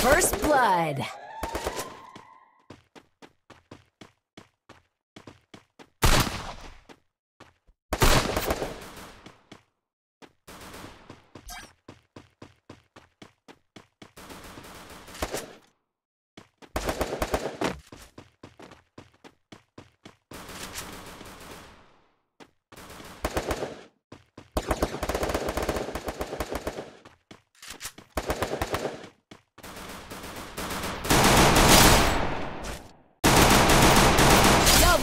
First blood.